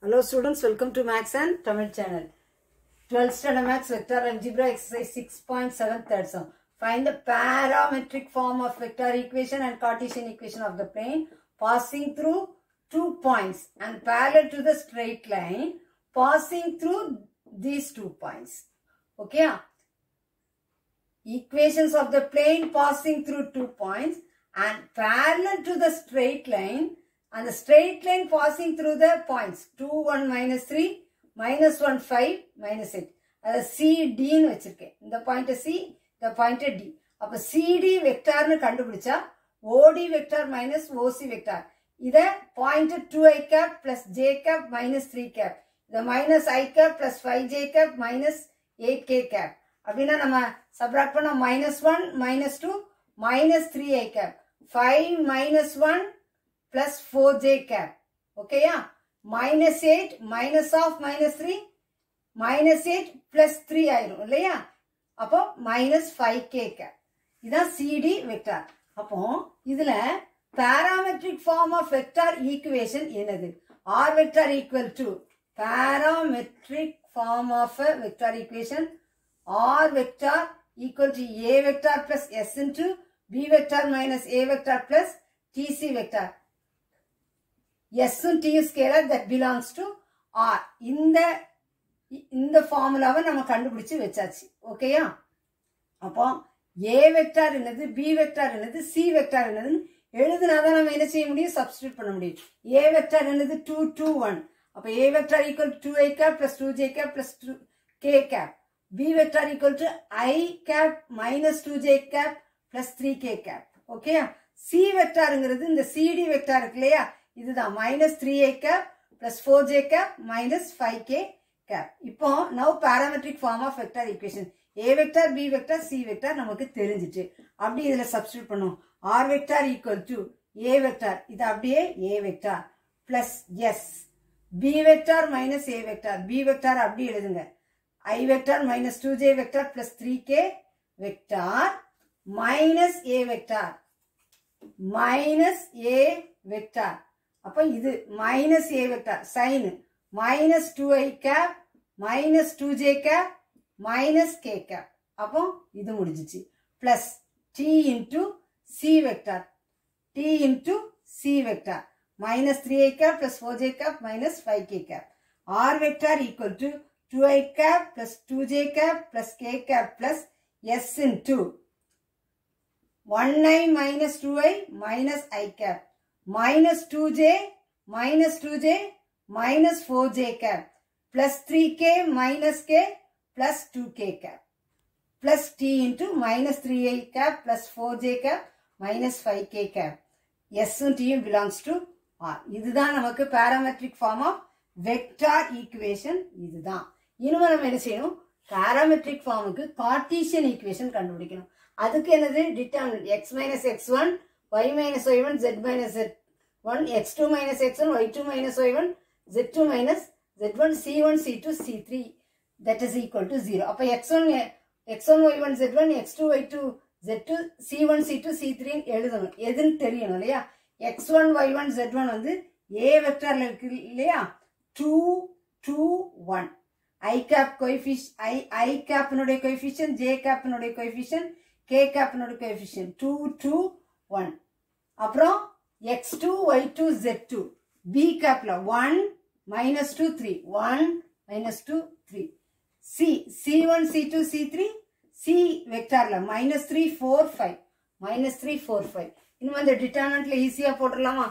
Hello students, welcome to Max and Tamil channel. 12th standard Max vector algebra exercise 6.7 third. Find the parametric form of vector equation and Cartesian equation of the plane passing through two points and parallel to the straight line passing through these two points. Okay? Ah? Equations of the plane passing through two points and parallel to the straight line and the straight line passing through the points. 2 1 minus 3 minus 1 5 minus 8 அதை சிடின்னு வச்சிருக்கேன். இந்த பாயிண்ட்டை C இந்த பாயிண்ட்டை D அப்போ CD வெக்டார்னு கண்டுபிடிச்சா OD vector minus OC vector இத point two i cap plus j cap minus three cap இதை minus i cap plus five j cap minus eight k cap அப்படின்னா நம்ம சப்ராக்ட் பண்ண minus one minus two minus three i cap five minus one plus 4j cap. Okay, yeah? Minus 8, minus of minus 3, minus 8 plus 3 ஆயிரும் இல்லையா? அப்போ minus five K cap இதுதான் CD vector அப்போ இதுல parametric form of vector equation என்னது? R vector equal to parametric form of vector equation r vector equal to a vector plus s into b vector minus a vector plus t c vector எஸ்ஸும் டியும் scalar that belongs to r இந்த இந்த ஃபார்முலாவை நம்ம கண்டுபிடிச்சு வச்சாச்சு. ஓகேயா அப்போ ஏ vector என்னது b vector என்னது சி வெக்டார் என்னதுன்னு எழுதுனாதான் நம்ம என்ன செய்ய முடியும்? சப்ஸ்டியூட் பண்ண முடியும். ஏ வெக்டார் என்னது டூ டூ ஒன் அப்போ A vector equal to I cap plus two J cap plus two K cap B vector equal to I cap minus two J cap plus three K cap ஓகேயா C வெக்டாருங்கிறது இந்த CD vector இருக்கு இல்லையா? இதுதான். Minus three A cap plus four J cap minus five K cap இப்போ now parametric form of vector equation a vector b vector c vector நமக்கு தெரிஞ்சிட்டு அப்படி இதில் சப்ஸ்டியூட் பண்ணும். R vector equal to a vector இது அப்படியே a vector plus s b vector minus a vector b vector அப்படி எழுதுங்க. I vector minus two j vector plus three k vector minus a vector minus a vector அப்போ இது minus a vector sign minus two i cap minus two j cap minus k cap அப்போ இது முடிஞ்சிச்சு. Plus t into c vector t into c vector minus three i cap plus four j cap minus five k cap r vector equal to two i cap plus two j cap plus k cap plus s into one i minus two i minus i cap minus 2j minus 2j minus 4j cap plus 3k minus k plus 2k cap plus t into minus 3a cap plus 4j cap minus 5k cap s and t belongs to r இதுதான் நமக்கு parametric form of vector equation இதுதான் இனிமே நம்ம என்ன செய்யணும் parametric formக்கு cartesian equation கண்டுபிடிக்கணும் அதுக்கு என்னது determinant x minus x1 y minus y1 z minus z2 1 x2 minus x1 y2 minus y1 z2 minus z1 c1 c2 c3 that is equal to 0 அப்ப x1 x1 y1 z1 x2 y2 z2 c1 c2 c3 எழுதணும் எதுன்னு தெரியணும் இல்லையா x1 y1 z1 வந்து a வெக்டர்ல இருக்கு இல்லையா 2 2 1 i cap coefficient i i cap னுடைய coefficient j cap னுடைய coefficient k cap னுடைய coefficient 2 2 1 அப்புறம் x2 y2 z2 b capital 1 minus 2 3 1 minus 2 3 c c1 c2 c3 c vectorல minus 3 4 5 minus 3 4 5 இன்னும் அந்த determinantல ஈஸியா போட்டுலாமா?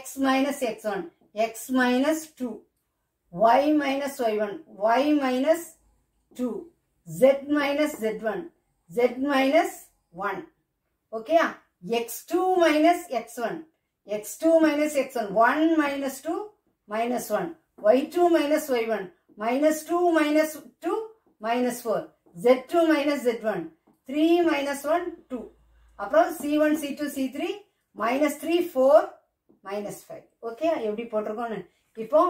x minus x1 x minus 2 y minus y1 y minus 2 z minus z1 z minus 1 ஓகேயா x2 minus x1 x2 minus x1 1 minus 2 minus 1 y2 minus y1 minus 2 minus 2 minus 4 z2 minus z1 3 minus 1 2 அப்புறம் c1 c2 c3 minus 3 4 minus 5 okay எப்படி போட்டிருக்கோம்னு? இப்போ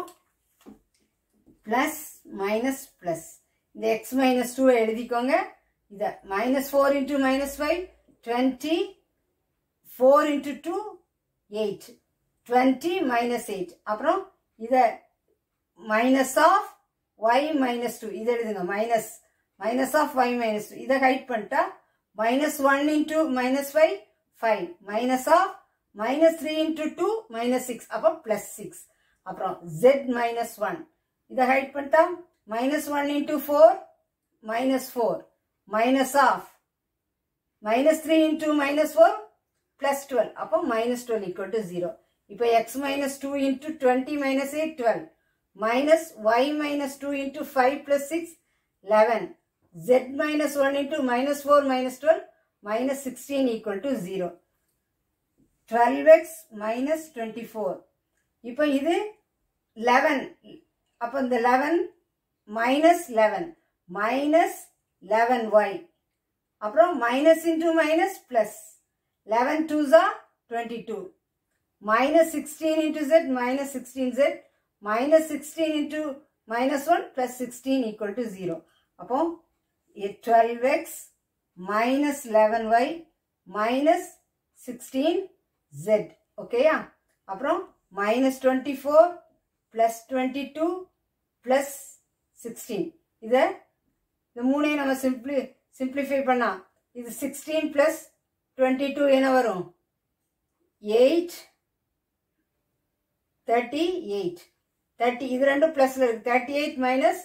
plus, minus, plus. இந்த x minus 2 எழுதிக்கோங்க. இதை minus four into minus five twenty four into two eight. Twenty minus eight. அப்புறம் இதை minus of y minus two இதை எழுதுங்க. Minus minus of y minus two இதை ஹைட் பண்ணிட்டா minus one into minus five five minus of minus three into two minus six அப்போ plus six அப்புறம் jet minus one இதை hide பண்ணிட்டா minus one into four minus four minus of minus three into minus four plus twelve அப்போ minus twelve equal to zero இப்போ x minus two into twenty minus eight twelve minus y minus 2 into 5 plus 6, 11. z minus 1 into minus 4 minus 12, minus 16 equal to 0. 12x minus 24. இப்போ இது 11. அப்போ இந்த 11 minus 11 minus 11y. அப்புறம் minus into minus plus 11 2s are 22. Minus 16 into z minus 16z minus 16 into minus 1 plus 16 equal to 0. அப்போ 12x minus 11y minus 16z. ஓகேயா அப்புறம் minus 24 plus 22 plus 16. இதை இந்த மூணையும் நம்ம சிம்பிளி சிம்பிளிஃபை பண்ணா இது 16 plus 22 என்ன வரும்? 8 38 தேர்ட்டி இது ரெண்டும் ப்ளஸில் இருக்குது thirty eight minus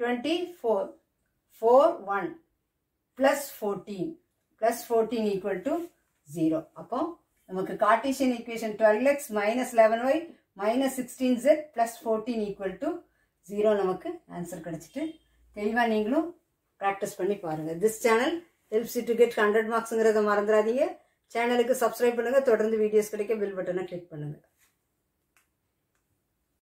twenty four four one plus fourteen plus fourteen equal to zero அப்போ நமக்கு Cartesian equation twelve x minus eleven y minus sixteen zed plus fourteen equal to zero நமக்கு answer கிடச்சிட்டு தெளிவாக நீங்களும் ப்ராக்டிஸ் பண்ணி பாருங்கள் this channel helps to get hundred மார்க்ஸுங்கிறத மறந்துடாதீங்க சேனலுக்கு சப்ஸ்கிரைப் பண்ணுங்கள் தொடர்ந்து வீடியோஸ் கிடைக்க பில் பட்டனை கிளிக் பண்ணுங்கள்